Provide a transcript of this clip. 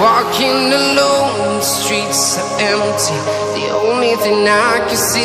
walking alone, the streets are empty. The only thing I can see.